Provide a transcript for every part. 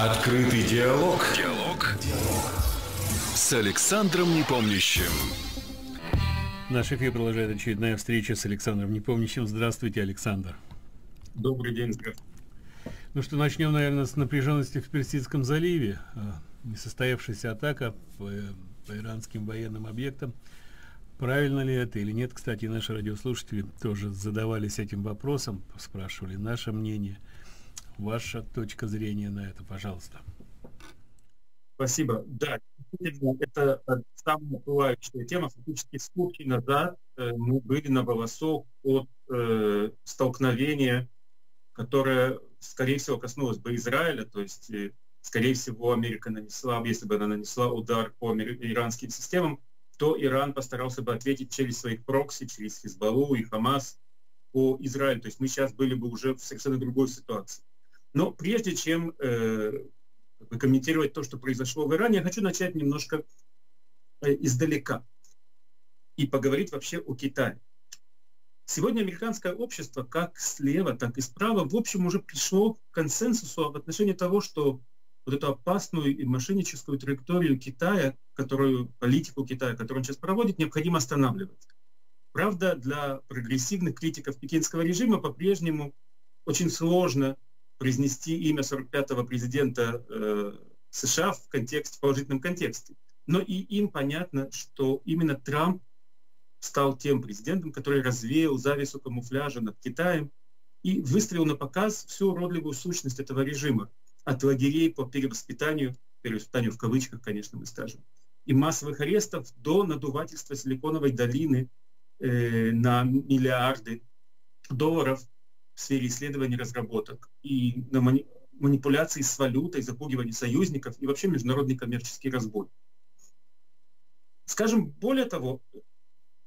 Открытый диалог. Диалог. Диалог. С Александром Непомнящим. Наш эфир продолжает очередная встреча с Александром Непомнящим. Здравствуйте, Александр. Добрый день, здравствуйте. Ну что, начнем, наверное, с напряженности в Персидском заливе. А, несостоявшаяся атака по, по иранским военным объектам. Правильно ли это или нет? Кстати, наши радиослушатели тоже задавались этим вопросом, спрашивали наше мнение. Ваша точка зрения на это, пожалуйста. Спасибо. Да, это самая бывающая тема. Фактически сутки назад э, мы были на волосок от э, столкновения, которое, скорее всего, коснулось бы Израиля, то есть, э, скорее всего, Америка нанесла, если бы она нанесла удар по иранским системам, то Иран постарался бы ответить через своих прокси, через Хизбаллу и Хамас по Израилю. То есть мы сейчас были бы уже в совершенно другой ситуации. Но прежде чем э, комментировать то, что произошло в Иране, я хочу начать немножко э, издалека и поговорить вообще о Китае. Сегодня американское общество, как слева, так и справа, в общем, уже пришло к консенсусу в отношении того, что вот эту опасную и мошенническую траекторию Китая, которую, политику Китая, которую он сейчас проводит, необходимо останавливать. Правда, для прогрессивных критиков пекинского режима по-прежнему очень сложно произнести имя 45-го президента э, США в контексте, в положительном контексте. Но и им понятно, что именно Трамп стал тем президентом, который развеял завесу камуфляжа над Китаем и выставил на показ всю уродливую сущность этого режима. От лагерей по перевоспитанию, перевоспитанию в кавычках, конечно, мы скажем, и массовых арестов до надувательства Силиконовой долины э, на миллиарды долларов – в сфере исследований и разработок и на мани манипуляции с валютой, запугивание союзников и вообще международный коммерческий разбой. Скажем, более того,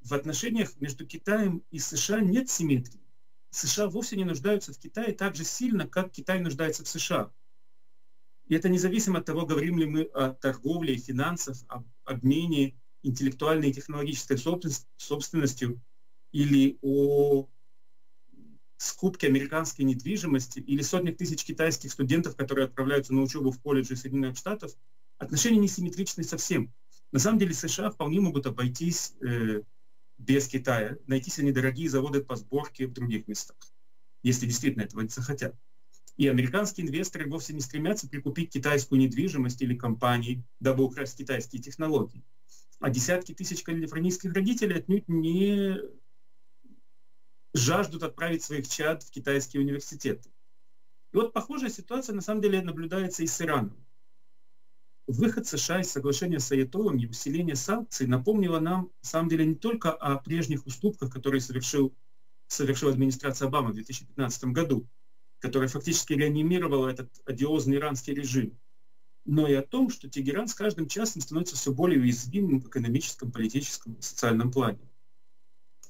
в отношениях между Китаем и США нет симметрии. США вовсе не нуждаются в Китае так же сильно, как Китай нуждается в США. И это независимо от того, говорим ли мы о торговле, финансах, об обмене интеллектуальной и технологической собственностью или о скупки американской недвижимости или сотни тысяч китайских студентов, которые отправляются на учебу в колледже Соединенных Штатов, отношения несимметричны совсем. На самом деле США вполне могут обойтись э, без Китая, найти себе недорогие заводы по сборке в других местах, если действительно этого не захотят. И американские инвесторы вовсе не стремятся прикупить китайскую недвижимость или компании, дабы украсть китайские технологии. А десятки тысяч калифорнийских родителей отнюдь не жаждут отправить своих чад в китайские университеты. И вот похожая ситуация на самом деле наблюдается и с Ираном. Выход США из соглашения с Аятолом и усиление санкций напомнило нам, на самом деле, не только о прежних уступках, которые совершил, совершила администрация Обамы в 2015 году, которая фактически реанимировала этот одиозный иранский режим, но и о том, что Тегеран с каждым часом становится все более уязвимым в экономическом, политическом и социальном плане.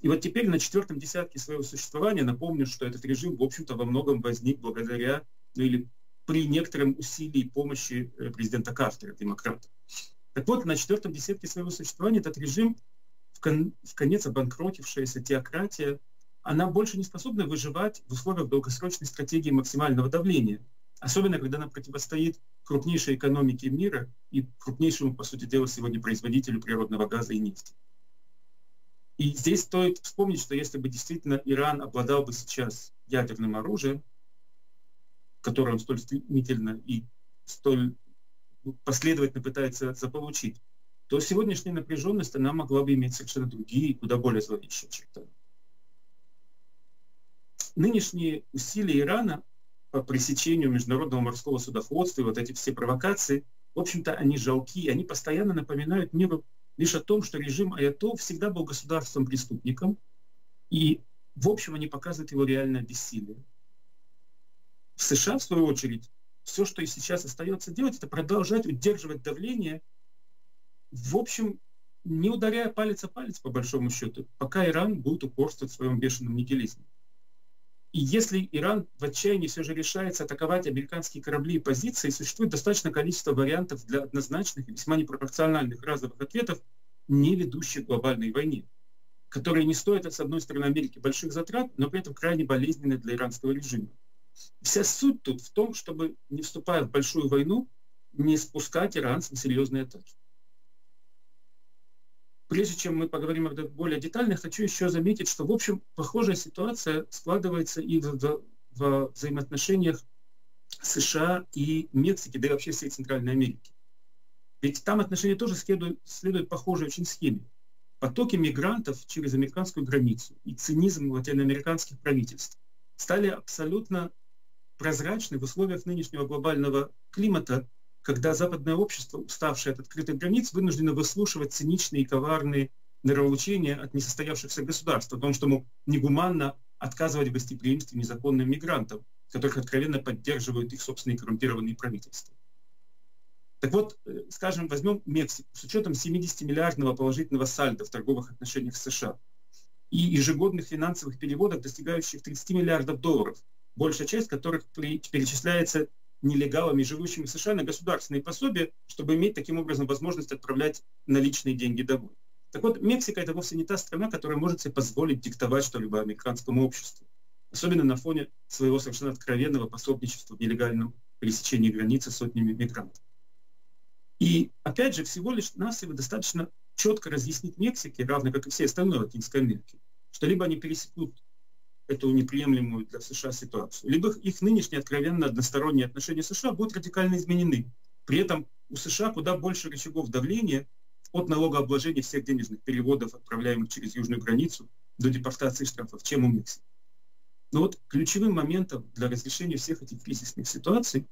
И вот теперь на четвертом десятке своего существования напомню, что этот режим, в общем-то, во многом возник благодаря, ну или при некотором усилии помощи э, президента Картера, демократа. Так вот, на четвертом десятке своего существования этот режим, в, кон в конец обанкротившаяся теократия, она больше не способна выживать в условиях долгосрочной стратегии максимального давления, особенно когда она противостоит крупнейшей экономике мира и крупнейшему, по сути дела, сегодня производителю природного газа и нефти. И здесь стоит вспомнить, что если бы действительно Иран обладал бы сейчас ядерным оружием, которое он столь стремительно и столь последовательно пытается заполучить, то сегодняшняя напряженность, она могла бы иметь совершенно другие, куда более зловещие черты. Нынешние усилия Ирана по пресечению международного морского судоходства и вот эти все провокации, в общем-то, они жалкие, они постоянно напоминают миру лишь о том, что режим Аято всегда был государством-преступником, и, в общем, они показывают его реальное бессилие. В США, в свою очередь, все, что и сейчас остается делать, это продолжать удерживать давление, в общем, не ударяя палец о палец, по большому счету, пока Иран будет упорствовать в своем бешеном нигилизме. И если Иран в отчаянии все же решается атаковать американские корабли и позиции, существует достаточное количество вариантов для однозначных и весьма непропорциональных разовых ответов, не ведущих к глобальной войне, которые не стоят, с одной стороны, Америки больших затрат, но при этом крайне болезненны для иранского режима. Вся суть тут в том, чтобы, не вступая в большую войну, не спускать иранцам серьезные атаки. Прежде чем мы поговорим об этом более детально, хочу еще заметить, что, в общем, похожая ситуация складывается и в, в, в взаимоотношениях США и Мексики, да и вообще всей Центральной Америки. Ведь там отношения тоже следуют, следуют похожей очень схеме. Потоки мигрантов через американскую границу и цинизм латиноамериканских правительств стали абсолютно прозрачны в условиях нынешнего глобального климата, когда западное общество, уставшее от открытых границ, вынуждено выслушивать циничные и коварные нравоучения от несостоявшихся государств о том, что ему негуманно отказывать в гостеприимстве незаконным мигрантам, которых откровенно поддерживают их собственные коррумпированные правительства. Так вот, э, скажем, возьмем Мексику с учетом 70-миллиардного положительного сальда в торговых отношениях с США и ежегодных финансовых переводов, достигающих 30 миллиардов долларов, большая часть которых перечисляется нелегалами, живущими в США, на государственные пособия, чтобы иметь таким образом возможность отправлять наличные деньги домой. Так вот, Мексика это вовсе не та страна, которая может себе позволить диктовать что-либо американскому обществу. Особенно на фоне своего совершенно откровенного пособничества в нелегальном пересечении границы сотнями мигрантов. И опять же, всего лишь навсего достаточно четко разъяснить Мексике, равно как и всей остальной Латинской Америке, что либо они пересекут эту неприемлемую для США ситуацию, либо их нынешние откровенно односторонние отношения США будут радикально изменены. При этом у США куда больше рычагов давления от налогообложения всех денежных переводов, отправляемых через южную границу, до депортации штрафов, чем у Мексики. Но вот ключевым моментом для разрешения всех этих кризисных ситуаций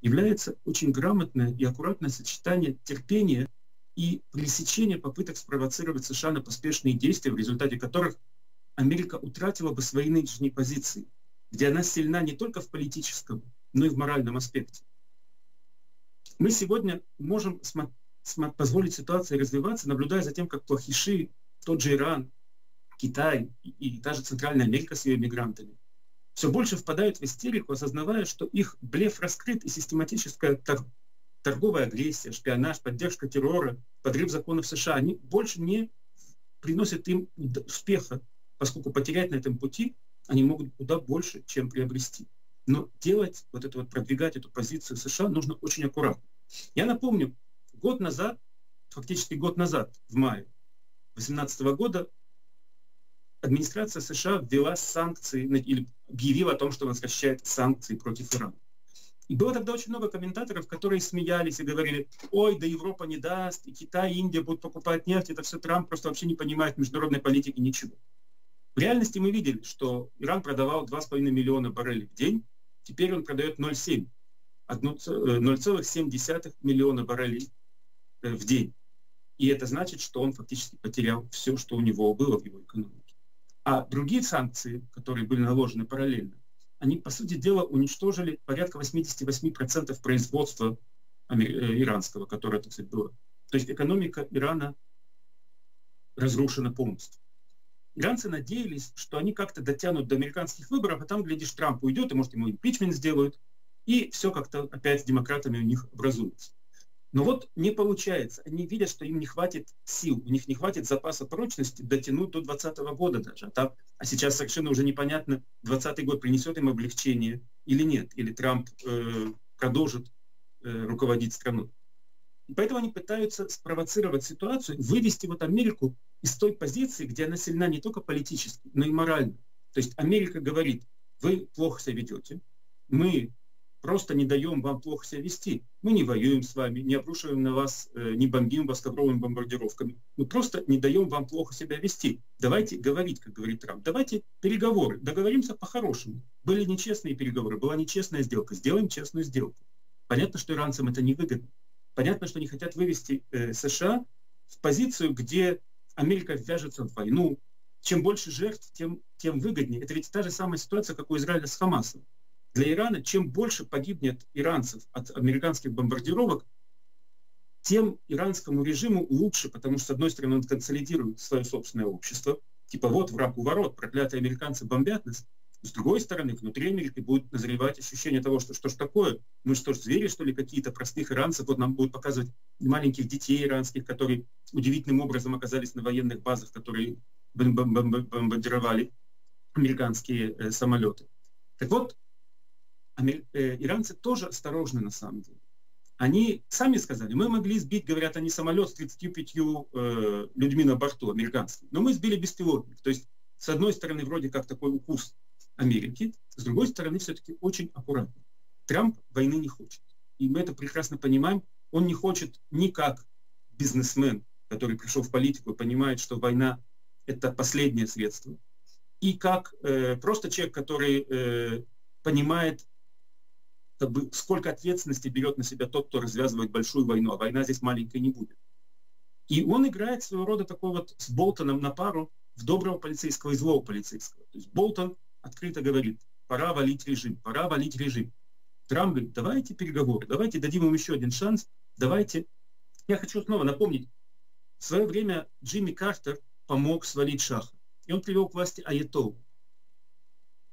является очень грамотное и аккуратное сочетание терпения и пресечения попыток спровоцировать США на поспешные действия, в результате которых Америка утратила бы свои нынешние позиции, где она сильна не только в политическом, но и в моральном аспекте. Мы сегодня можем позволить ситуации развиваться, наблюдая за тем, как плохиши, тот же Иран, Китай и, даже Центральная Америка с ее мигрантами все больше впадают в истерику, осознавая, что их блеф раскрыт и систематическая тор торговая агрессия, шпионаж, поддержка террора, подрыв законов США, они больше не приносят им успеха, поскольку потерять на этом пути они могут куда больше, чем приобрести. Но делать, вот это вот, продвигать эту позицию США нужно очень аккуратно. Я напомню, год назад, фактически год назад, в мае 2018 года, администрация США ввела санкции или объявила о том, что она сокращает санкции против Ирана. И было тогда очень много комментаторов, которые смеялись и говорили, ой, да Европа не даст, и Китай, и Индия будут покупать нефть, это все Трамп просто вообще не понимает международной политики, ничего. В реальности мы видели, что Иран продавал 2,5 миллиона баррелей в день, теперь он продает 0,7, 0,7 э, миллиона баррелей э, в день. И это значит, что он фактически потерял все, что у него было в его экономике. А другие санкции, которые были наложены параллельно, они, по сути дела, уничтожили порядка 88% производства э, иранского, которое, так сказать, было. То есть экономика Ирана разрушена полностью. Иранцы надеялись, что они как-то дотянут до американских выборов, а там, глядишь, Трамп уйдет, и, может, ему импичмент сделают, и все как-то опять с демократами у них образуется. Но вот не получается. Они видят, что им не хватит сил, у них не хватит запаса прочности дотянуть до 2020 года даже. А, там, а сейчас совершенно уже непонятно, 2020 год принесет им облегчение или нет, или Трамп э, продолжит э, руководить страной. Поэтому они пытаются спровоцировать ситуацию, вывести вот Америку из той позиции, где она сильна не только политически, но и морально. То есть Америка говорит, вы плохо себя ведете, мы просто не даем вам плохо себя вести. Мы не воюем с вами, не обрушиваем на вас, э, не бомбим вас ковровыми бомбардировками. Мы просто не даем вам плохо себя вести. Давайте говорить, как говорит Трамп. Давайте переговоры. Договоримся по-хорошему. Были нечестные переговоры, была нечестная сделка. Сделаем честную сделку. Понятно, что иранцам это не выгодно. Понятно, что они хотят вывести э, США в позицию, где Америка ввяжется в войну. Чем больше жертв, тем, тем выгоднее. Это ведь та же самая ситуация, как у Израиля с Хамасом для Ирана, чем больше погибнет иранцев от американских бомбардировок, тем иранскому режиму лучше, потому что, с одной стороны, он консолидирует свое собственное общество, типа вот враг у ворот, проклятые американцы бомбят нас, с другой стороны, внутри Америки будет назревать ощущение того, что что ж такое, мы что ж звери, что ли, какие-то простых иранцев, вот нам будут показывать маленьких детей иранских, которые удивительным образом оказались на военных базах, которые бомбардировали американские э, самолеты. Так вот, э, иранцы тоже осторожны на самом деле. Они сами сказали, мы могли сбить, говорят они, самолет с 35 э, людьми на борту, американским, но мы сбили беспилотник. То есть, с одной стороны, вроде как такой укус Америки, с другой стороны, все-таки очень аккуратно. Трамп войны не хочет. И мы это прекрасно понимаем. Он не хочет ни как бизнесмен, который пришел в политику понимает, что война – это последнее средство, и как э, просто человек, который э, понимает, как бы, сколько ответственности берет на себя тот, кто развязывает большую войну, а война здесь маленькой не будет. И он играет своего рода такой вот с Болтоном на пару в доброго полицейского и злого полицейского. То есть Болтон открыто говорит, пора валить режим, пора валить режим. Трамп говорит, давайте переговоры, давайте дадим им еще один шанс, давайте. Я хочу снова напомнить, в свое время Джимми Картер помог свалить Шаха, и он привел к власти Аятолу.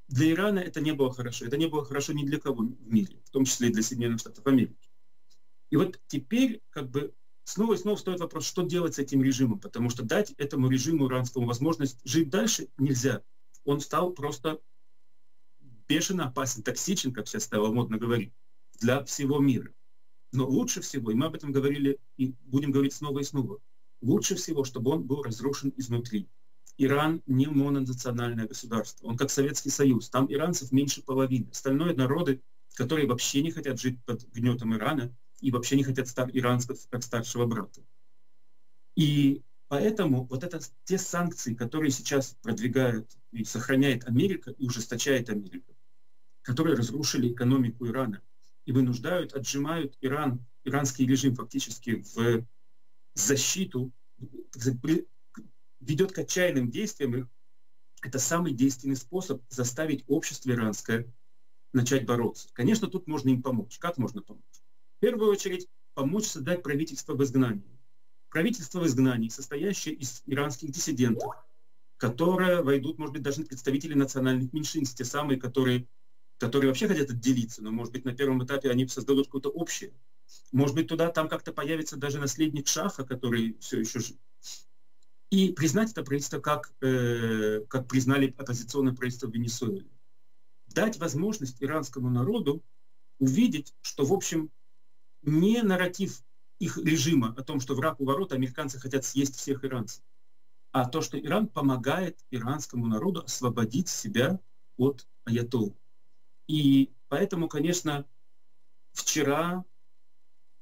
Для Ирана это не было хорошо. Это не было хорошо ни для кого в мире, в том числе и для Соединенных Штатов Америки. И вот теперь как бы снова и снова стоит вопрос, что делать с этим режимом, потому что дать этому режиму иранскому возможность жить дальше нельзя. Он стал просто бешено опасен, токсичен, как сейчас стало модно говорить, для всего мира. Но лучше всего, и мы об этом говорили и будем говорить снова и снова, лучше всего, чтобы он был разрушен изнутри. Иран не мононациональное государство. Он как Советский Союз. Там иранцев меньше половины. Остальное народы, которые вообще не хотят жить под гнетом Ирана и вообще не хотят стать иранцев как старшего брата. И поэтому вот это те санкции, которые сейчас продвигают и сохраняет Америка и ужесточает Америка, которые разрушили экономику Ирана и вынуждают, отжимают Иран, иранский режим фактически в защиту, ведет к отчаянным действиям, это самый действенный способ заставить общество иранское начать бороться. Конечно, тут можно им помочь. Как можно помочь? В первую очередь, помочь создать правительство в изгнании. Правительство в изгнании, состоящее из иранских диссидентов, которые войдут, может быть, даже представители национальных меньшинств, те самые, которые, которые вообще хотят отделиться, но, может быть, на первом этапе они создадут какое-то общее. Может быть, туда там как-то появится даже наследник Шаха, который все еще жив и признать это правительство, как, э, как признали оппозиционное правительство в Венесуэле. Дать возможность иранскому народу увидеть, что, в общем, не нарратив их режима о том, что враг у ворот, американцы хотят съесть всех иранцев, а то, что Иран помогает иранскому народу освободить себя от аятол. И поэтому, конечно, вчера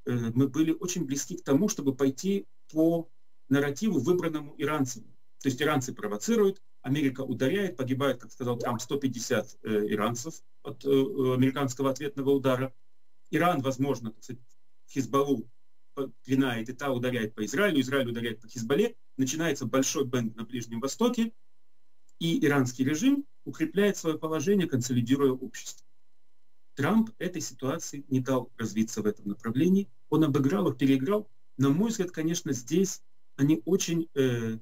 э, мы были очень близки к тому, чтобы пойти по нарративу, выбранному иранцами. То есть иранцы провоцируют, Америка ударяет, погибает, как сказал Трамп, 150 э, иранцев от э, американского ответного удара. Иран, возможно, так пинает, и та ударяет по Израилю, Израиль ударяет по Хизбалле, начинается большой бенд на Ближнем Востоке, и иранский режим укрепляет свое положение, консолидируя общество. Трамп этой ситуации не дал развиться в этом направлении, он обыграл их, переиграл. На мой взгляд, конечно, здесь они очень, э,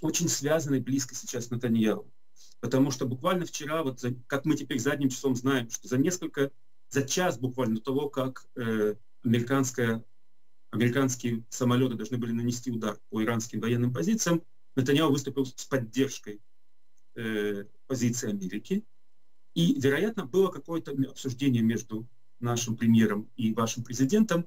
очень связаны близко сейчас Натаньяу. Потому что буквально вчера, вот за, как мы теперь задним часом знаем, что за несколько, за час буквально того, как э, американская, американские самолеты должны были нанести удар по иранским военным позициям, Натаньяу выступил с поддержкой э, позиции Америки. И, вероятно, было какое-то обсуждение между нашим премьером и вашим президентом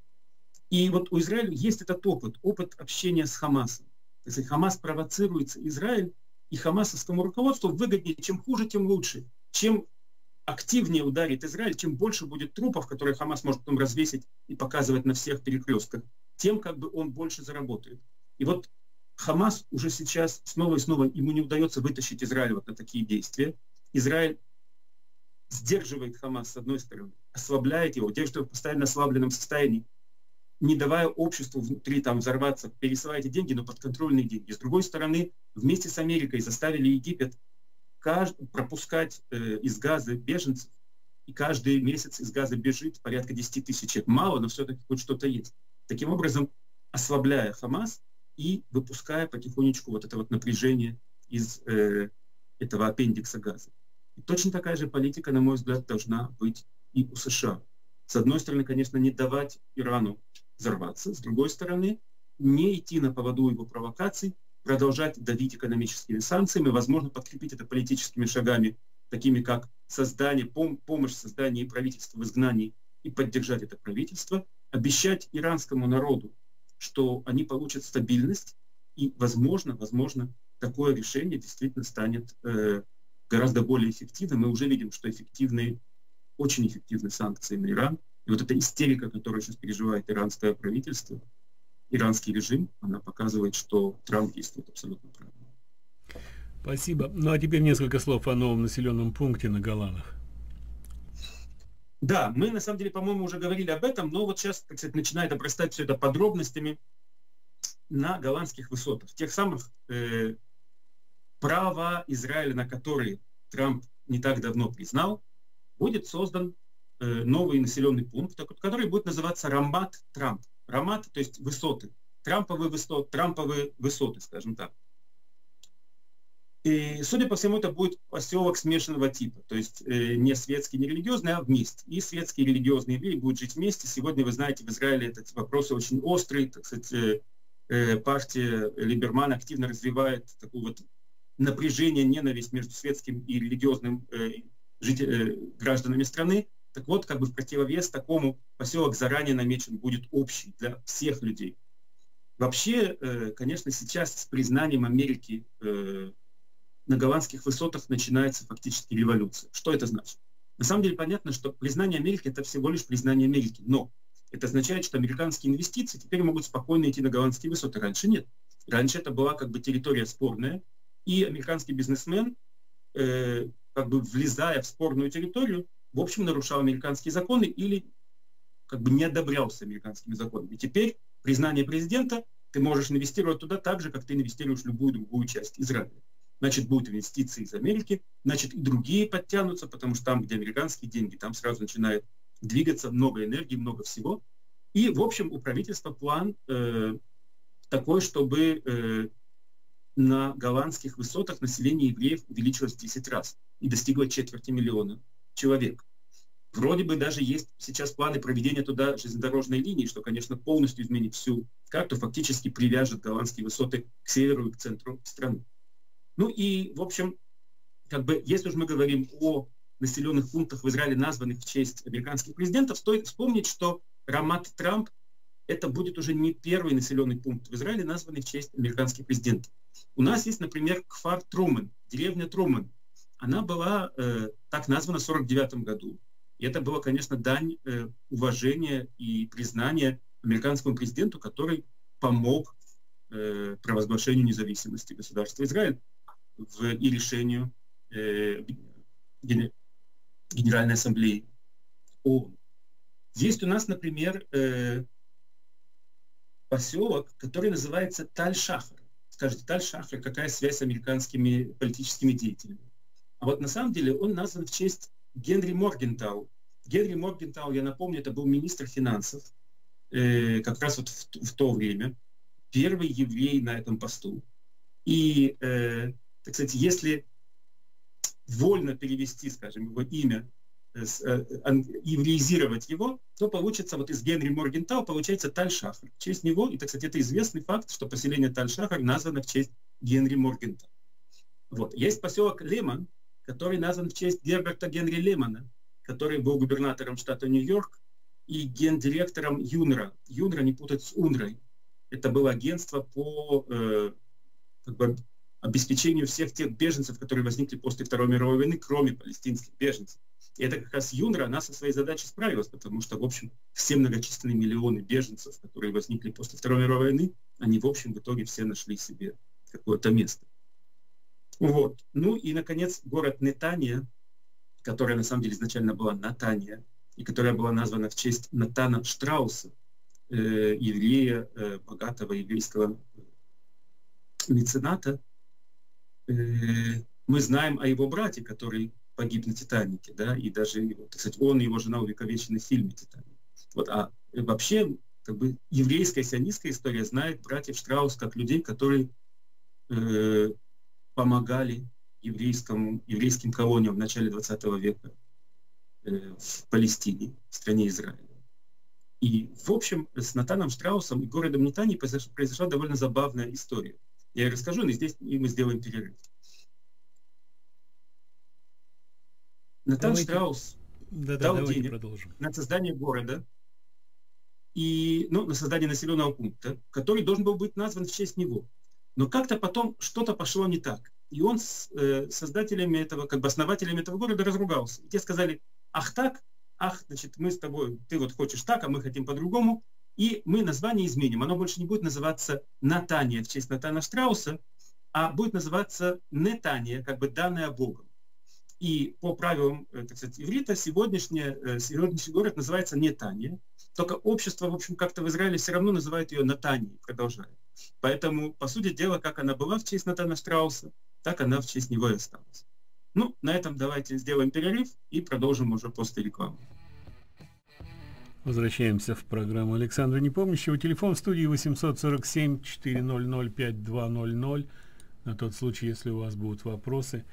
и вот у Израиля есть этот опыт, опыт общения с Хамасом. Если Хамас провоцируется Израиль, и хамасовскому руководству выгоднее, чем хуже, тем лучше. Чем активнее ударит Израиль, чем больше будет трупов, которые Хамас может потом развесить и показывать на всех перекрестках, тем как бы он больше заработает. И вот Хамас уже сейчас снова и снова, ему не удается вытащить Израиль вот на такие действия. Израиль сдерживает Хамас с одной стороны, ослабляет его, держит его в постоянно ослабленном состоянии, не давая обществу внутри там взорваться, пересылайте деньги, но подконтрольные деньги. С другой стороны, вместе с Америкой заставили Египет кажд... пропускать э, из Газа беженцев, и каждый месяц из Газа бежит порядка 10 тысяч. Мало, но все-таки хоть что-то есть. Таким образом, ослабляя Хамас и выпуская потихонечку вот это вот напряжение из э, этого аппендикса Газа. И точно такая же политика, на мой взгляд, должна быть и у США. С одной стороны, конечно, не давать Ирану взорваться. С другой стороны, не идти на поводу его провокаций, продолжать давить экономическими санкциями, возможно, подкрепить это политическими шагами такими как создание, пом помощь в создании правительства в изгнании и поддержать это правительство, обещать иранскому народу, что они получат стабильность, и, возможно, возможно, такое решение действительно станет э, гораздо более эффективным. Мы уже видим, что эффективные, очень эффективные санкции на Иран. И вот эта истерика, которую сейчас переживает иранское правительство, иранский режим, она показывает, что Трамп действует абсолютно правильно. Спасибо. Ну а теперь несколько слов о новом населенном пункте на Голанах. Да, мы на самом деле, по-моему, уже говорили об этом, но вот сейчас, так сказать, начинает обрастать все это подробностями на голландских высотах, тех самых э, права Израиля, на которые Трамп не так давно признал, будет создан э, новый населенный пункт, который будет называться Рамат Трамп. Рамат, то есть высоты. Трамповые высоты, трамповые высоты, скажем так. И, судя по всему, это будет поселок смешанного типа, то есть э, не светский, не религиозный, а вместе. И светские и религиозные евреи будут жить вместе. Сегодня, вы знаете, в Израиле этот вопрос очень острый. Так сказать, э, э, партия Либерман активно развивает такую вот напряжение, ненависть между светским и религиозным э, житель, э, гражданами страны. Так вот, как бы в противовес такому поселок заранее намечен будет общий для всех людей. Вообще, э, конечно, сейчас с признанием Америки э, на голландских высотах начинается фактически революция. Что это значит? На самом деле понятно, что признание Америки это всего лишь признание Америки, но это означает, что американские инвестиции теперь могут спокойно идти на голландские высоты. Раньше нет. Раньше это была как бы территория спорная, и американский бизнесмен, э, как бы влезая в спорную территорию, в общем, нарушал американские законы или как бы не одобрялся американскими законами. И теперь признание президента, ты можешь инвестировать туда так же, как ты инвестируешь в любую другую часть Израиля значит, будут инвестиции из Америки, значит, и другие подтянутся, потому что там, где американские деньги, там сразу начинает двигаться много энергии, много всего. И, в общем, у правительства план э, такой, чтобы э, на голландских высотах население евреев увеличилось в 10 раз и достигло четверти миллиона человек. Вроде бы даже есть сейчас планы проведения туда железнодорожной линии, что, конечно, полностью изменит всю карту, фактически привяжет голландские высоты к северу и к центру страны. Ну и, в общем, как бы, если уж мы говорим о населенных пунктах в Израиле, названных в честь американских президентов, стоит вспомнить, что Рамат Трамп это будет уже не первый населенный пункт в Израиле, названный в честь американских президентов. У нас есть, например, Кфар Трумен, деревня Трумен. Она была э, так названа в 1949 году. И это было, конечно, дань э, уважения и признания американскому президенту, который помог э, провозглашению независимости государства Израиль в, и решению э, Генеральной Ассамблеи ООН. Есть у нас, например, э, поселок, который называется Таль-Шахар. Скажите, Таль-Шахар, какая связь с американскими политическими деятелями? А вот на самом деле он назван в честь Генри Моргентау. Генри Моргентау, я напомню, это был министр финансов э, как раз вот в, в то время, первый еврей на этом посту. И э, так сказать, если вольно перевести, скажем, его имя, э, э, евреизировать его, то получится вот из Генри Моргентау получается Таль-Шахар. В честь него, и, так сказать, это известный факт, что поселение Таль-Шахар названо в честь Генри Моргентау. Вот. Есть поселок Лемон, который назван в честь Герберта Генри Лемона, который был губернатором штата Нью-Йорк и гендиректором ЮНРА. ЮНРА не путать с УНРАй. Это было агентство по э, как бы, обеспечению всех тех беженцев, которые возникли после Второй мировой войны, кроме палестинских беженцев. И это как раз ЮНРА, она со своей задачей справилась, потому что, в общем, все многочисленные миллионы беженцев, которые возникли после Второй мировой войны, они, в общем, в итоге все нашли себе какое-то место. Вот. Ну и, наконец, город Нетания, которая на самом деле изначально была Натания, и которая была названа в честь Натана Штрауса, э, еврея, э, богатого еврейского мецената, Э, мы знаем о его брате, который погиб на Титанике, да, и даже, так сказать, он и его жена увековечены в фильме «Титаник». Вот, а вообще, как бы, еврейская сионистская история знает братьев Штраус как людей, которые э, помогали еврейскому, еврейским колониям в начале 20 века э, в Палестине, в стране Израиля. И, в общем, с Натаном Штраусом и городом Нетани произошла, произошла довольно забавная история – я расскажу, но здесь и мы сделаем перерыв. Натан давайте, Штраус да, да, дал денег продолжим. на создание города и ну, на создание населенного пункта, который должен был быть назван в честь него. Но как-то потом что-то пошло не так. И он с э, создателями этого, как бы основателями этого города разругался. И те сказали, ах так, ах, значит, мы с тобой, ты вот хочешь так, а мы хотим по-другому. И мы название изменим. Оно больше не будет называться Натания в честь Натана Штрауса, а будет называться Нетания, как бы данная Богом. И по правилам, э, так сказать, иврита э, сегодняшний город называется Нетания. Только общество, в общем, как-то в Израиле все равно называет ее Натанией, продолжает. Поэтому, по сути дела, как она была в честь Натана Штрауса, так она в честь него и осталась. Ну, на этом давайте сделаем перерыв и продолжим уже после рекламы. Возвращаемся в программу Александра Непомнящего. Телефон в студии 847-400-5200. На тот случай, если у вас будут вопросы.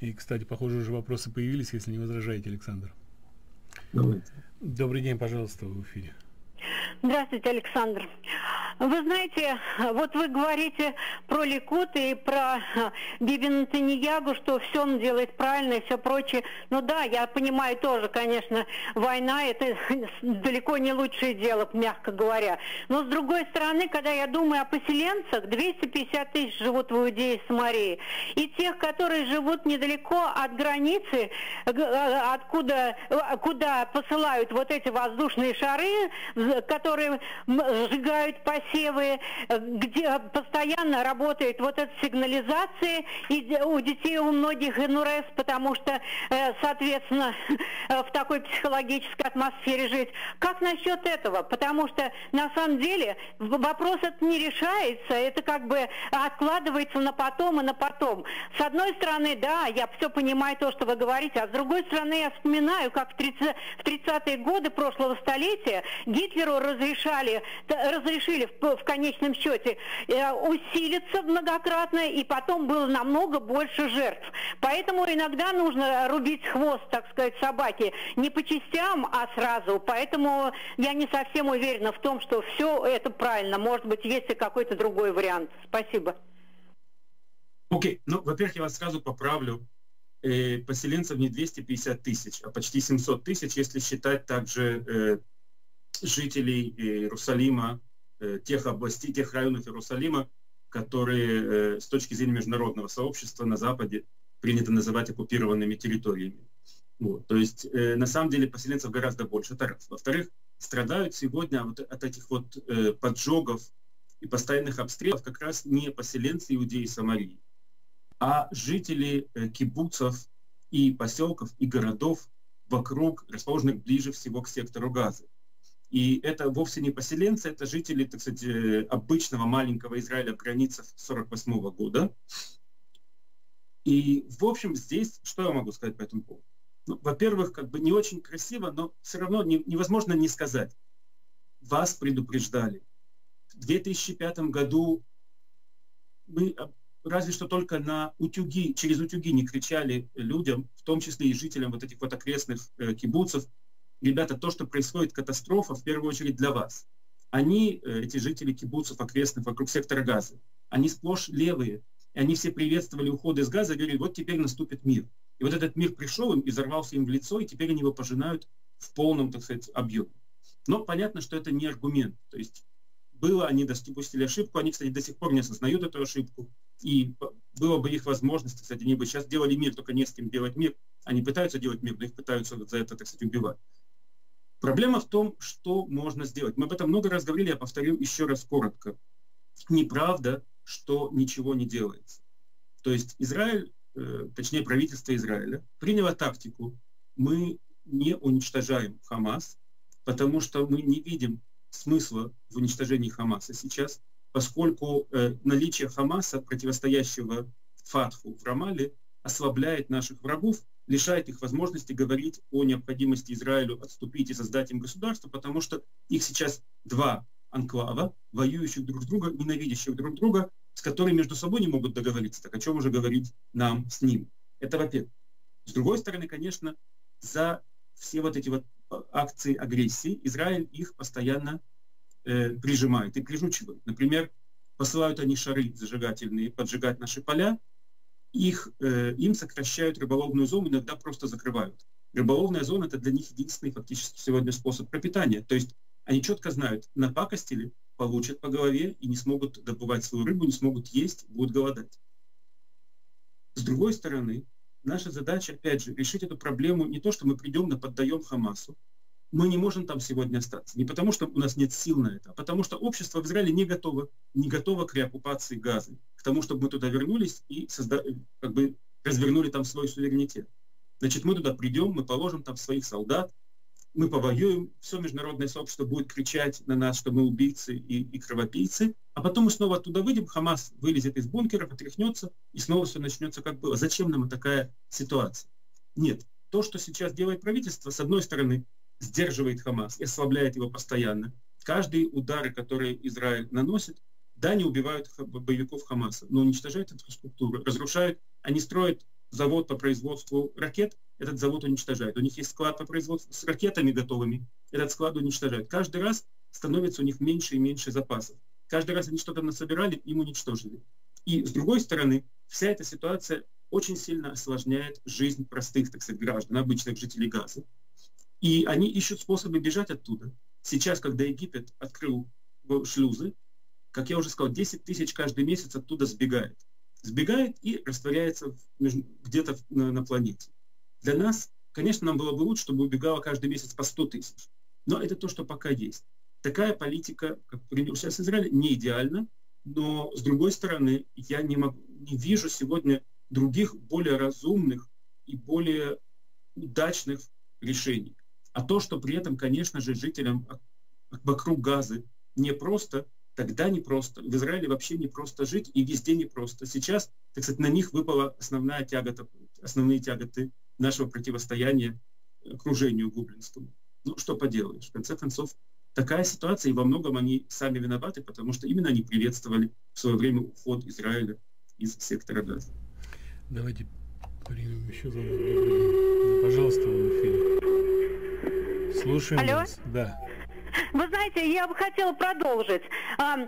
И, кстати, похоже, уже вопросы появились, если не возражаете, Александр. Давайте. Добрый день, пожалуйста, в эфире. Здравствуйте, Александр. Вы знаете, вот вы говорите про Ликут и про Биби Натаньягу, что все он делает правильно и все прочее. Ну да, я понимаю тоже, конечно, война это далеко не лучшее дело, мягко говоря. Но с другой стороны, когда я думаю о поселенцах, 250 тысяч живут в Иудее и Самарии. И тех, которые живут недалеко от границы, откуда куда посылают вот эти воздушные шары, которые сжигают посевы, э, где постоянно работает вот эта сигнализация, и у детей у многих НРС, потому что, э, соответственно, в такой психологической атмосфере жить. Как насчет этого? Потому что, на самом деле, вопрос этот не решается, это как бы откладывается на потом и на потом. С одной стороны, да, я все понимаю то, что вы говорите, а с другой стороны, я вспоминаю, как в 30, в 30-е годы прошлого столетия Гитлеру разрешали, разрешили в, в конечном счете э, усилиться многократно, и потом было намного больше жертв. Поэтому иногда нужно рубить хвост, так сказать, собаки не по частям, а сразу. Поэтому я не совсем уверена в том, что все это правильно. Может быть, есть и какой-то другой вариант. Спасибо. Окей, okay. ну, во-первых, я вас сразу поправлю. Э, поселенцев не 250 тысяч, а почти 700 тысяч, если считать также э, жителей Иерусалима, э, тех областей, тех районов Иерусалима, которые э, с точки зрения международного сообщества на Западе принято называть оккупированными территориями. Вот. То есть э, на самом деле поселенцев гораздо больше. Это раз. Во-вторых, страдают сегодня вот от этих вот поджогов и постоянных обстрелов как раз не поселенцы Иудеи и Самарии, а жители кибуцев и поселков и городов вокруг, расположенных ближе всего к сектору Газы. И это вовсе не поселенцы, это жители, так сказать, э, обычного маленького Израиля в границах 48 года. И, в общем, здесь, что я могу сказать по этому поводу? Ну, во-первых, как бы не очень красиво, но все равно не, невозможно не сказать. Вас предупреждали. В 2005 году мы а, разве что только на утюги, через утюги не кричали людям, в том числе и жителям вот этих вот окрестных э, кибуцев, ребята, то, что происходит катастрофа, в первую очередь для вас. Они, э, эти жители кибуцев окрестных вокруг сектора газа, они сплошь левые, и они все приветствовали уход из газа, говорили, вот теперь наступит мир. И вот этот мир пришел им и взорвался им в лицо, и теперь они его пожинают в полном, так сказать, объеме. Но понятно, что это не аргумент. То есть было, они допустили ошибку, они, кстати, до сих пор не осознают эту ошибку, и было бы их возможность, кстати, они бы сейчас делали мир, только не с кем делать мир. Они пытаются делать мир, но их пытаются за это, так сказать, убивать. Проблема в том, что можно сделать. Мы об этом много раз говорили, я повторю еще раз коротко. Неправда, что ничего не делается. То есть Израиль, э, точнее правительство Израиля, приняло тактику, мы не уничтожаем Хамас, потому что мы не видим смысла в уничтожении Хамаса сейчас, поскольку э, наличие Хамаса, противостоящего Фатху в Рамале, ослабляет наших врагов лишает их возможности говорить о необходимости Израилю отступить и создать им государство, потому что их сейчас два анклава, воюющих друг с другом, ненавидящих друг друга, с которыми между собой не могут договориться. Так о чем уже говорить нам с ним? Это во-первых. С другой стороны, конечно, за все вот эти вот акции агрессии Израиль их постоянно э, прижимает и прижучивает. Например, посылают они шары зажигательные поджигать наши поля, их, э, им сокращают рыболовную зону, иногда просто закрывают. Рыболовная зона – это для них единственный фактически сегодня способ пропитания. То есть они четко знают, напакостили, получат по голове и не смогут добывать свою рыбу, не смогут есть, будут голодать. С другой стороны, наша задача, опять же, решить эту проблему не то, что мы придем на поддаем Хамасу, мы не можем там сегодня остаться. Не потому, что у нас нет сил на это, а потому что общество в Израиле не готово, не готово к реоккупации Газы, к тому, чтобы мы туда вернулись и созда... как бы развернули там свой суверенитет. Значит, мы туда придем, мы положим там своих солдат, мы повоюем, все международное сообщество будет кричать на нас, что мы убийцы и, и кровопийцы, а потом мы снова оттуда выйдем, Хамас вылезет из бункеров, отряхнется, и снова все начнется как было. Зачем нам такая ситуация? Нет. То, что сейчас делает правительство, с одной стороны, сдерживает Хамас и ослабляет его постоянно. Каждый удар, который Израиль наносит, да, не убивают боевиков Хамаса, но уничтожают инфраструктуру, разрушают, они строят завод по производству ракет, этот завод уничтожают. У них есть склад по производству с ракетами готовыми, этот склад уничтожают. Каждый раз становится у них меньше и меньше запасов. Каждый раз они что-то насобирали, им уничтожили. И с другой стороны, вся эта ситуация очень сильно осложняет жизнь простых, так сказать, граждан, обычных жителей Газа. И они ищут способы бежать оттуда. Сейчас, когда Египет открыл шлюзы, как я уже сказал, 10 тысяч каждый месяц оттуда сбегает сбегает и растворяется где-то на, на планете. Для нас, конечно, нам было бы лучше, чтобы убегало каждый месяц по 100 тысяч. Но это то, что пока есть. Такая политика, как принял сейчас Израиль, не идеальна, но с другой стороны, я не, могу, не вижу сегодня других более разумных и более удачных решений. А то, что при этом, конечно же, жителям вокруг Газы не просто Тогда непросто. В Израиле вообще не просто жить, и везде непросто. Сейчас, так сказать, на них выпала основная тягота, основные тяготы нашего противостояния окружению гублинскому. Ну, что поделаешь. В конце концов, такая ситуация, и во многом они сами виноваты, потому что именно они приветствовали в свое время уход Израиля из сектора Газа. Давайте примем еще звонок. Пожалуйста, в эфире. Слушаем Алло? вас. Да. Вы знаете, я бы хотела продолжить. А,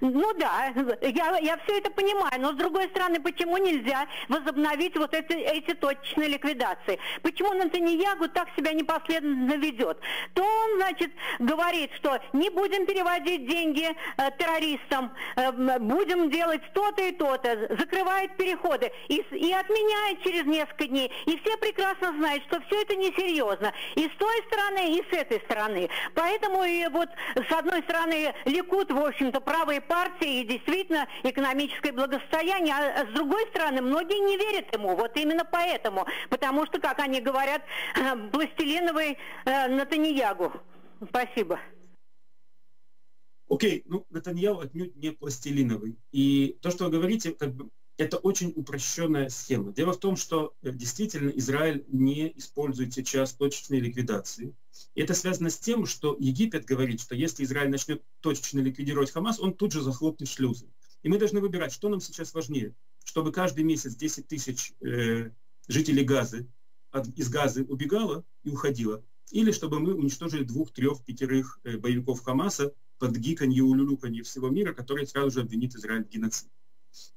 ну да, я, я все это понимаю, но с другой стороны, почему нельзя возобновить вот эти, эти точечные ликвидации? Почему Натаньягу так себя непоследовательно ведет? То он, значит, говорит, что не будем переводить деньги э, террористам, э, будем делать то-то и то-то, закрывает переходы и, и отменяет через несколько дней. И все прекрасно знают, что все это несерьезно. И с той стороны, и с этой стороны. Поэтому и вот с одной стороны Ликут, в общем-то, правые партии и действительно экономическое благосостояние, а, а с другой стороны многие не верят ему. Вот именно поэтому. Потому что, как они говорят, пластилиновый э, Натаньягу. Спасибо. Окей, okay, ну, Натаньяу отнюдь не пластилиновый. И то, что вы говорите, как бы это очень упрощенная схема. Дело в том, что э, действительно Израиль не использует сейчас точечные ликвидации. И это связано с тем, что Египет говорит, что если Израиль начнет точечно ликвидировать Хамас, он тут же захлопнет шлюзы. И мы должны выбирать, что нам сейчас важнее. Чтобы каждый месяц 10 тысяч э, жителей Газы от, из Газы убегало и уходило, или чтобы мы уничтожили двух, трех, пятерых э, боевиков Хамаса под гиканье улюлюканье всего мира, которые сразу же обвинит Израиль в геноциде.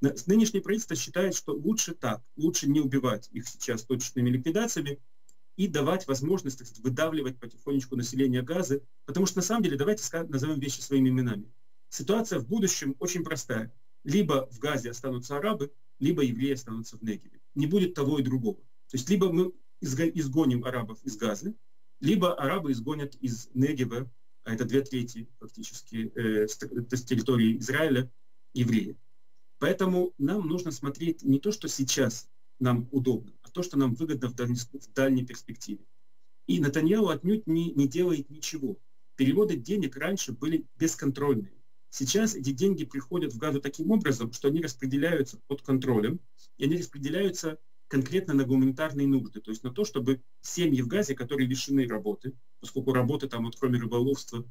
Нынешнее правительство считает, что лучше так, лучше не убивать их сейчас точечными ликвидациями и давать возможность сказать, выдавливать потихонечку население Газы, потому что на самом деле, давайте назовем вещи своими именами. Ситуация в будущем очень простая. Либо в Газе останутся арабы, либо евреи останутся в Негеве. Не будет того и другого. То есть либо мы изгоним арабов из Газы, либо арабы изгонят из Негева, а это две трети фактически э, с, с территории Израиля, евреи. Поэтому нам нужно смотреть не то, что сейчас нам удобно, а то, что нам выгодно в дальней, в дальней перспективе. И Натаньяу отнюдь не, не делает ничего. Переводы денег раньше были бесконтрольные. Сейчас эти деньги приходят в Газу таким образом, что они распределяются под контролем, и они распределяются конкретно на гуманитарные нужды, то есть на то, чтобы семьи в Газе, которые лишены работы, поскольку работы там вот кроме рыболовства,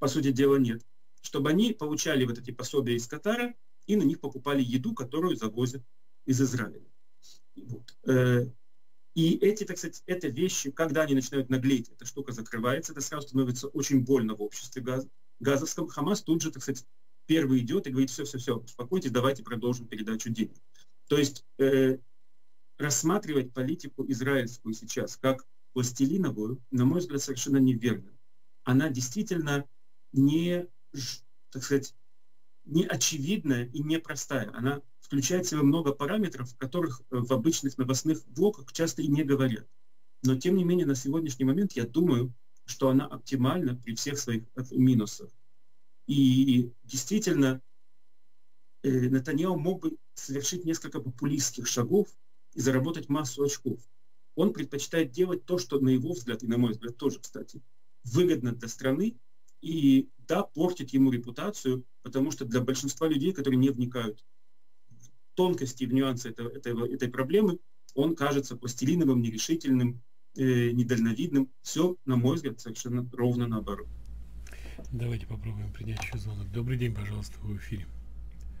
по сути дела, нет, чтобы они получали вот эти пособия из Катара и на них покупали еду, которую завозят из Израиля. Вот. Э, и эти, так сказать, это вещи, когда они начинают наглеть, эта штука закрывается, это сразу становится очень больно в обществе газ, газовском. Хамас тут же, так сказать, первый идет и говорит, все-все-все, успокойтесь, давайте продолжим передачу денег. То есть э, рассматривать политику израильскую сейчас как пластилиновую, на мой взгляд, совершенно неверно. Она действительно не, так сказать, не очевидная и непростая. Она включает в себя много параметров, которых э, в обычных новостных блоках часто и не говорят. Но, тем не менее, на сегодняшний момент я думаю, что она оптимальна при всех своих минусах. И действительно, э, Натаньяу мог бы совершить несколько популистских шагов и заработать массу очков. Он предпочитает делать то, что, на его взгляд, и на мой взгляд тоже, кстати, выгодно для страны, и да, портит ему репутацию, потому что для большинства людей, которые не вникают в тонкости, в нюансы этого, этого, этой проблемы, он кажется пластилиновым, нерешительным, э, недальновидным. Все, на мой взгляд, совершенно ровно наоборот. Давайте попробуем принять еще звонок. Добрый день, пожалуйста, в эфире.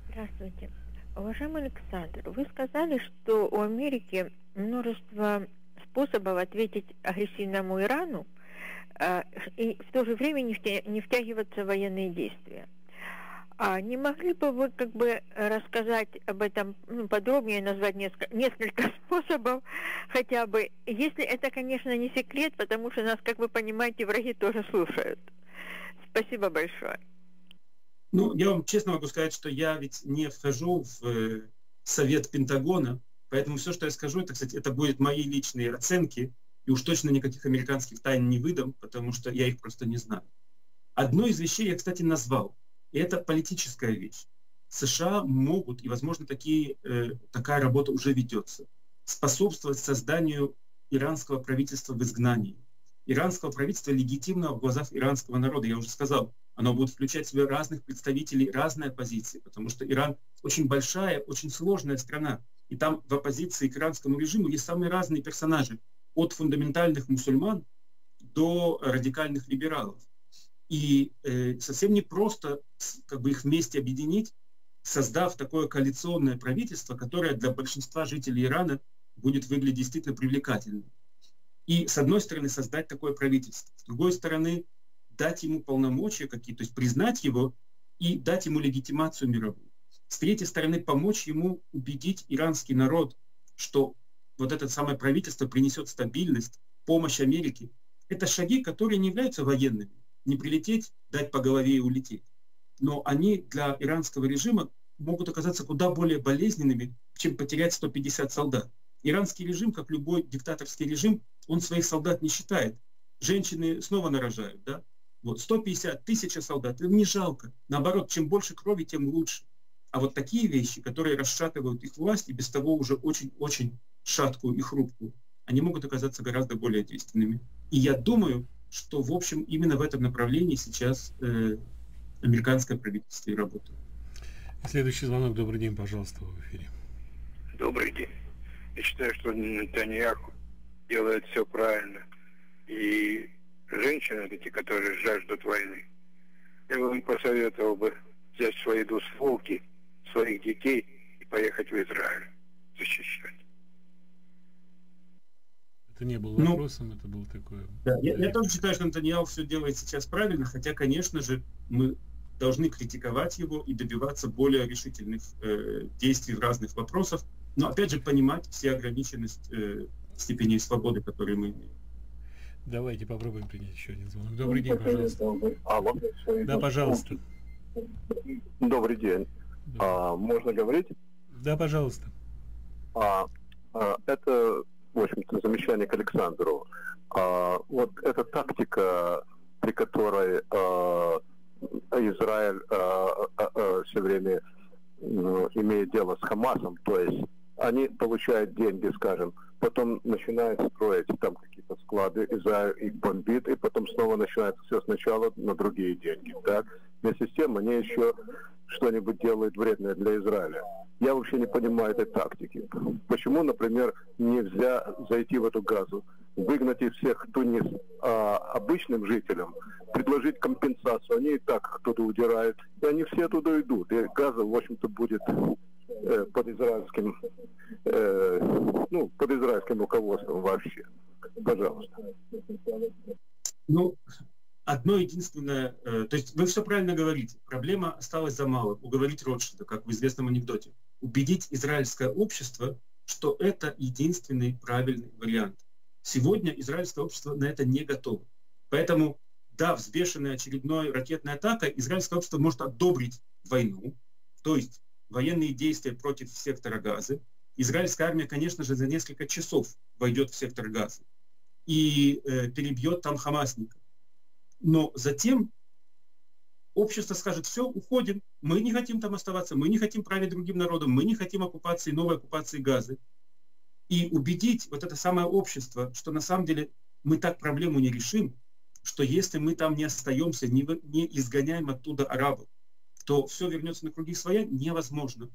Здравствуйте. Уважаемый Александр, вы сказали, что у Америки множество способов ответить агрессивному Ирану и в то же время не втягиваться в военные действия. А не могли бы вы как бы рассказать об этом ну, подробнее, назвать несколько, несколько способов хотя бы, если это, конечно, не секрет, потому что нас, как вы понимаете, враги тоже слушают. Спасибо большое. Ну, я вам честно могу сказать, что я ведь не вхожу в э, совет Пентагона, поэтому все, что я скажу, это, кстати, это будут мои личные оценки, и уж точно никаких американских тайн не выдам, потому что я их просто не знаю. Одну из вещей я, кстати, назвал – и это политическая вещь. США могут, и, возможно, такие, э, такая работа уже ведется, способствовать созданию иранского правительства в изгнании. Иранского правительства легитимного в глазах иранского народа. Я уже сказал, оно будет включать в себя разных представителей разной оппозиции, потому что Иран очень большая, очень сложная страна. И там в оппозиции к иранскому режиму есть самые разные персонажи. От фундаментальных мусульман до радикальных либералов. И э, совсем не просто как бы их вместе объединить, создав такое коалиционное правительство, которое для большинства жителей Ирана будет выглядеть действительно привлекательным. И с одной стороны создать такое правительство, с другой стороны дать ему полномочия какие-то, то есть признать его и дать ему легитимацию мировую. С третьей стороны помочь ему убедить иранский народ, что вот это самое правительство принесет стабильность, помощь Америке. Это шаги, которые не являются военными не прилететь, дать по голове и улететь. Но они для иранского режима могут оказаться куда более болезненными, чем потерять 150 солдат. Иранский режим, как любой диктаторский режим, он своих солдат не считает. Женщины снова нарожают, да? Вот, 150, тысяча солдат, им не жалко. Наоборот, чем больше крови, тем лучше. А вот такие вещи, которые расшатывают их власть, и без того уже очень-очень шаткую и хрупкую, они могут оказаться гораздо более действенными. И я думаю, что, в общем, именно в этом направлении сейчас э, американское правительство и работает. Следующий звонок. Добрый день, пожалуйста, в эфире. Добрый день. Я считаю, что Нетаньяху делает все правильно. И женщины, эти, которые жаждут войны, я бы им посоветовал бы взять свои двустволки, своих детей и поехать в Израиль защищать. Это не было ну, вопросом, это было такое... Да, я, я тоже считаю, что Натаньяу все делает сейчас правильно, хотя, конечно же, мы должны критиковать его и добиваться более решительных э, действий в разных вопросах, но, опять же, понимать все ограниченность э, степени свободы, которые мы имеем. Давайте попробуем принять еще один звонок. Добрый день, пожалуйста. Алло. Да, пожалуйста. Добрый день. А, можно говорить? Да, пожалуйста. А, а, это в общем-то, замечание к Александру. А, вот эта тактика, при которой а, Израиль а, а, а, все время ну, имеет дело с Хамасом, то есть они получают деньги, скажем, потом начинают строить там какие-то склады, Израиль их бомбит, и потом снова начинается все сначала на другие деньги. Так? Вместе с тем они еще что-нибудь делают вредное для Израиля. Я вообще не понимаю этой тактики. Почему, например, нельзя зайти в эту газу, выгнать из всех Тунис а, обычным жителям, предложить компенсацию, они и так оттуда удирают, и они все оттуда идут. И газа, в общем-то, будет э, под израильским, э, ну, под израильским руководством вообще. Пожалуйста. Ну, одно единственное, э, то есть вы все правильно говорите, проблема осталась за малым, уговорить Ротшильда, как в известном анекдоте, убедить израильское общество что это единственный правильный вариант. Сегодня израильское общество на это не готово. Поэтому, да, взбешенная очередной ракетной атакой, израильское общество может одобрить войну, то есть военные действия против сектора Газы. Израильская армия, конечно же, за несколько часов войдет в сектор Газы и э, перебьет там хамасников. Но затем общество скажет, все, уходим, мы не хотим там оставаться, мы не хотим править другим народом, мы не хотим оккупации, новой оккупации Газы. И убедить вот это самое общество, что на самом деле мы так проблему не решим, что если мы там не остаемся, не, не изгоняем оттуда арабов, то все вернется на круги своя, невозможно.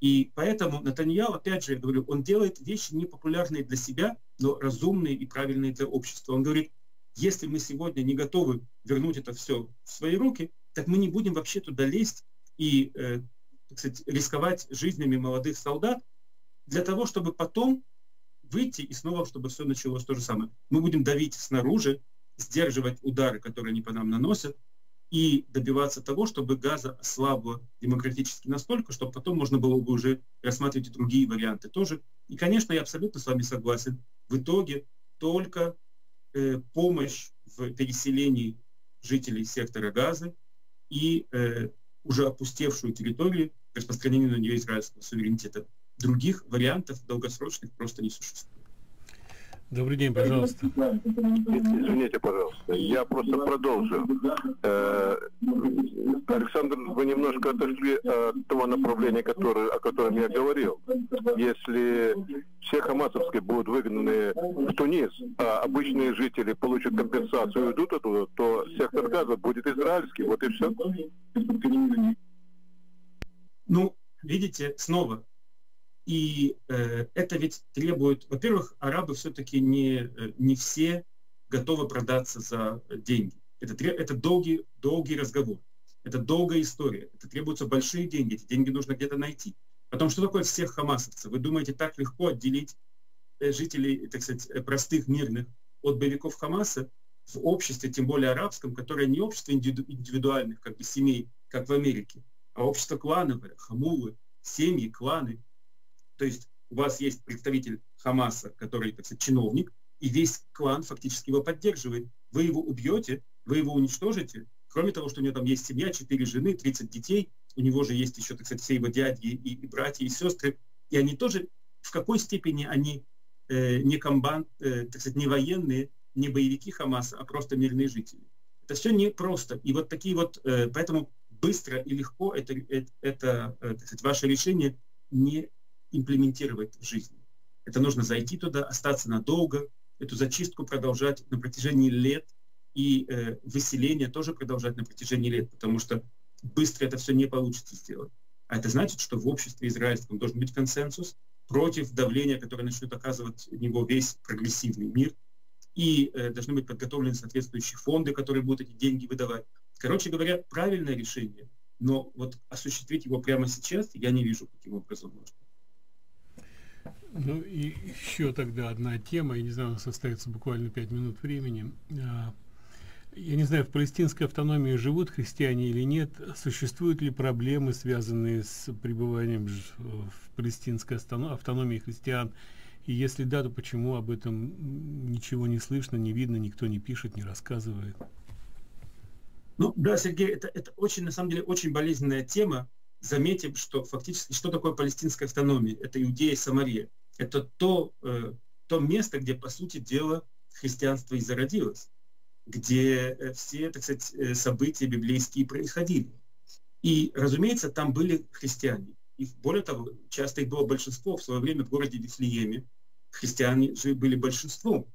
И поэтому Натаньял, опять же, я говорю, он делает вещи непопулярные для себя, но разумные и правильные для общества. Он говорит, если мы сегодня не готовы вернуть это все в свои руки, так мы не будем вообще туда лезть и э, так сказать, рисковать жизнями молодых солдат для того, чтобы потом выйти и снова, чтобы все началось то же самое. Мы будем давить снаружи, сдерживать удары, которые они по нам наносят, и добиваться того, чтобы Газа ослабла демократически настолько, чтобы потом можно было бы уже рассматривать и другие варианты тоже. И, конечно, я абсолютно с вами согласен. В итоге только э, помощь в переселении жителей сектора Газы и э, уже опустевшую территорию, распространению на нее израильского суверенитета. Других вариантов долгосрочных просто не существует. Добрый день, пожалуйста. Извините, пожалуйста, я просто продолжу. Э, Александр, вы немножко отошли от того направления, которое, о котором я говорил. Если все хамасовские будут выгнаны в Тунис, а обычные жители получат компенсацию и уйдут оттуда, то сектор газа будет израильский. Вот и все. Ну, видите, снова и э, это ведь требует, во-первых, арабы все-таки не, э, не все готовы продаться за деньги. Это, это долгий, долгий разговор. Это долгая история. Это требуются большие деньги. Эти деньги нужно где-то найти. Потом, что такое всех хамасовцев? Вы думаете, так легко отделить э, жителей, так сказать, э, простых мирных от боевиков Хамаса в обществе, тем более арабском, которое не общество индивидуальных как бы, семей, как в Америке, а общество клановое, хамулы, семьи, кланы, то есть у вас есть представитель Хамаса, который, так сказать, чиновник, и весь клан фактически его поддерживает. Вы его убьете, вы его уничтожите. Кроме того, что у него там есть семья, четыре жены, 30 детей, у него же есть еще, так сказать, все его дяди и, и братья, и сестры. И они тоже, в какой степени они э, не комбан, э, так сказать, не военные, не боевики Хамаса, а просто мирные жители. Это все непросто. И вот такие вот, э, поэтому быстро и легко это, это, это э, так сказать, ваше решение не имплементировать в жизни. Это нужно зайти туда, остаться надолго, эту зачистку продолжать на протяжении лет и э, выселение тоже продолжать на протяжении лет, потому что быстро это все не получится сделать. А это значит, что в обществе израильском должен быть консенсус против давления, которое начнет оказывать него весь прогрессивный мир, и э, должны быть подготовлены соответствующие фонды, которые будут эти деньги выдавать. Короче говоря, правильное решение, но вот осуществить его прямо сейчас я не вижу, каким образом можно. Ну и еще тогда одна тема, я не знаю, у нас остается буквально пять минут времени. А, я не знаю, в палестинской автономии живут христиане или нет, существуют ли проблемы, связанные с пребыванием в палестинской автономии христиан, и если да, то почему об этом ничего не слышно, не видно, никто не пишет, не рассказывает? Ну да, Сергей, это, это очень, на самом деле, очень болезненная тема, заметим, что фактически, что такое палестинская автономия? Это Иудея и Самария. Это то, э, то место, где, по сути дела, христианство и зародилось, где э, все, так сказать, э, события библейские происходили. И, разумеется, там были христиане. И более того, часто их было большинство. В свое время в городе Вифлееме христиане были большинством.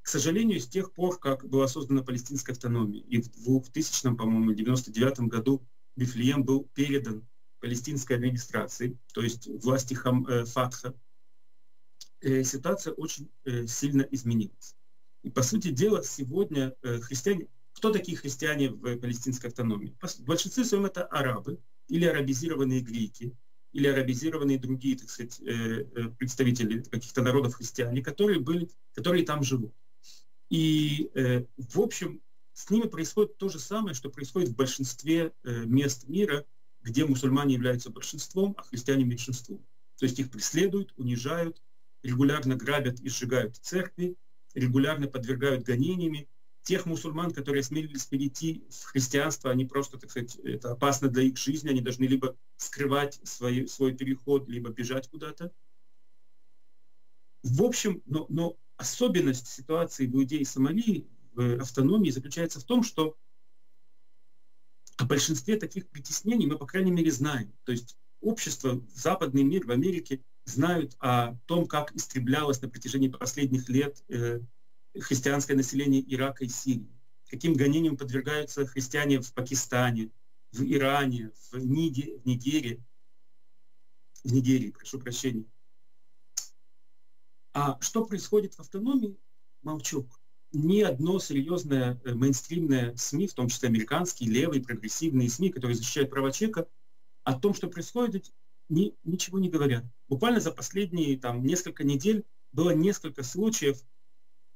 К сожалению, с тех пор, как была создана палестинская автономия, и в 2000, по-моему, 99 году Вифлеем был передан палестинской администрации, то есть власти Хам, э, Фатха, э, ситуация очень э, сильно изменилась. И, по сути дела, сегодня э, христиане... Кто такие христиане в палестинской автономии? В большинстве своем это арабы или арабизированные греки, или арабизированные другие, так сказать, э, э представители каких-то народов христиане, которые, были, которые там живут. И, э, в общем, с ними происходит то же самое, что происходит в большинстве э, мест мира, где мусульмане являются большинством, а христиане меньшинством. То есть их преследуют, унижают, регулярно грабят и сжигают церкви, регулярно подвергают гонениями. Тех мусульман, которые осмелились перейти в христианство, они просто, так сказать, это опасно для их жизни, они должны либо скрывать свой, свой переход, либо бежать куда-то. В общем, но, но особенность ситуации в Иудее и Сомалии, в автономии, заключается в том, что о большинстве таких притеснений мы, по крайней мере, знаем. То есть общество, западный мир в Америке знают о том, как истреблялось на протяжении последних лет э, христианское население Ирака и Сирии, каким гонениям подвергаются христиане в Пакистане, в Иране, в, Ниге, в Нигерии, в Нигерии, прошу прощения. А что происходит в автономии? Молчок. Ни одно серьезное э, мейнстримное СМИ, в том числе американские, левые, прогрессивные СМИ, которые защищают права человека, о том, что происходит, ни, ничего не говорят. Буквально за последние там, несколько недель было несколько случаев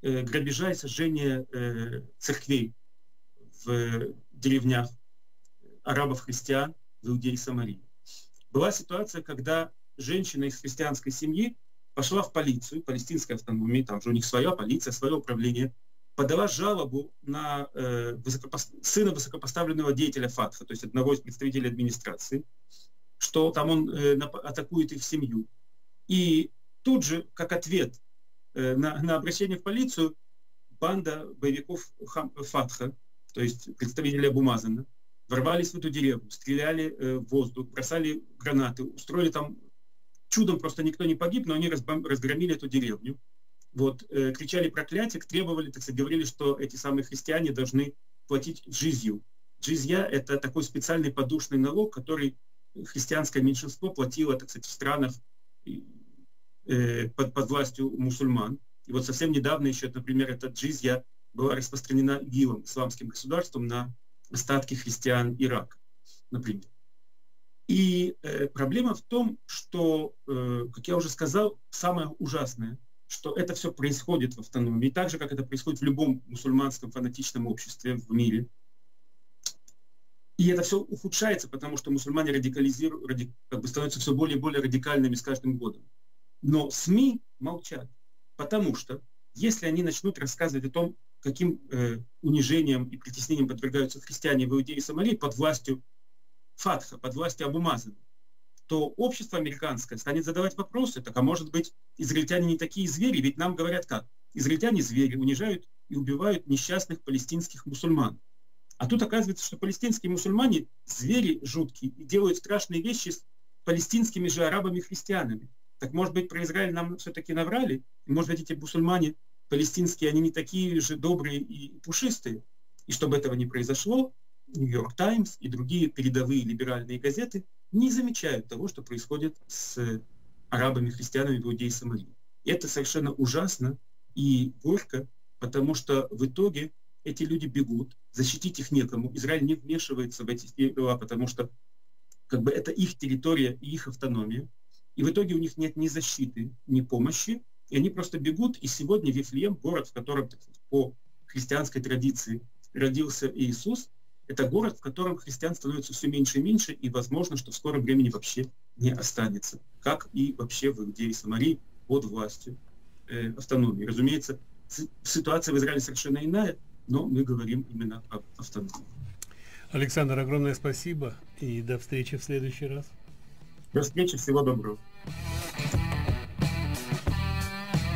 э, грабежа и сожжения э, церквей в деревнях арабов-христиан в Иудее и Самарии. Была ситуация, когда женщина из христианской семьи пошла в полицию, палестинской автономии, там же у них своя полиция, свое управление, подала жалобу на э, высокопос... сына высокопоставленного деятеля ФАТХа, то есть одного из представителей администрации, что там он э, атакует их семью. И тут же, как ответ э, на, на обращение в полицию, банда боевиков Хам... ФАТХа, то есть представители Абумазана, ворвались в эту деревню, стреляли э, в воздух, бросали гранаты, устроили там чудом просто никто не погиб, но они разгромили эту деревню. Вот, э, кричали проклятие, требовали, так сказать, говорили, что эти самые христиане должны платить джизью. Джизья – это такой специальный подушный налог, который христианское меньшинство платило, так сказать, в странах э, под, под властью мусульман. И вот совсем недавно еще, например, эта джизья была распространена ИГИЛом, исламским государством, на остатки христиан Ирака, например. И э, проблема в том, что, э, как я уже сказал, самое ужасное, что это все происходит в автономии, так же, как это происходит в любом мусульманском фанатичном обществе в мире. И это все ухудшается, потому что мусульмане радикализируют, ради, как бы становятся все более и более радикальными с каждым годом. Но СМИ молчат, потому что если они начнут рассказывать о том, каким э, унижением и притеснением подвергаются христиане в Иудее и Сомалии под властью Фатха, под властью Абумазана, то общество американское станет задавать вопросы, так а может быть израильтяне не такие звери, ведь нам говорят как? Израильтяне звери унижают и убивают несчастных палестинских мусульман. А тут оказывается, что палестинские мусульмане звери жуткие и делают страшные вещи с палестинскими же арабами-христианами. Так может быть про Израиль нам все-таки наврали? Может быть эти мусульмане палестинские, они не такие же добрые и пушистые? И чтобы этого не произошло, Нью-Йорк Таймс и другие передовые либеральные газеты не замечают того, что происходит с арабами, христианами в Иудее и Самарии. И это совершенно ужасно и горько, потому что в итоге эти люди бегут, защитить их некому. Израиль не вмешивается в эти дела, потому что как бы это их территория и их автономия. И в итоге у них нет ни защиты, ни помощи, и они просто бегут. И сегодня Вифлеем, город, в котором по христианской традиции родился Иисус, это город, в котором христиан становится все меньше и меньше, и возможно, что в скором времени вообще не останется, как и вообще в Иудее и Самарии под властью э, автономии. Разумеется, ситуация в Израиле совершенно иная, но мы говорим именно об автономии. Александр, огромное спасибо и до встречи в следующий раз. До встречи, всего доброго.